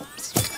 problems.